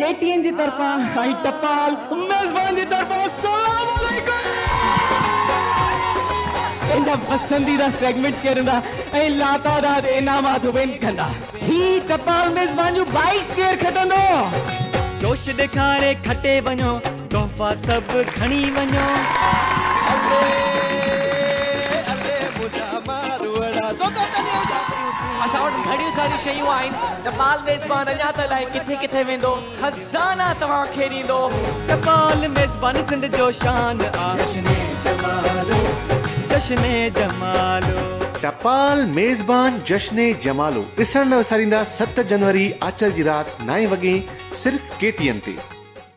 KTN जी तरफा। आई मेजबान जी तरफा पसंदीदा सेगमेंट्स करंदा ऐं लातादाद इनामात विन कंदा। ही टपाल मेज़बान जूं 22 केर खटंदो। जोश ॾेखारे खटे वञो तोहफ़ा सभु खणी वञो। सारियूं शयूं आहिनि। टपाल मेज़बान, अञा त अलाए किथे किथे वेंदो? खज़ाना तव्हांखे ॾींदो। टपाल मेज़बान, सिंध जो शान जश्न जमालो। टपाल मेज़बान, जश्न जमालो। ॾिसण न विसारींदा, सत जनवरी, आचल जी राति, नाएँ वॻे, सिर्फ़ केटीएन ते।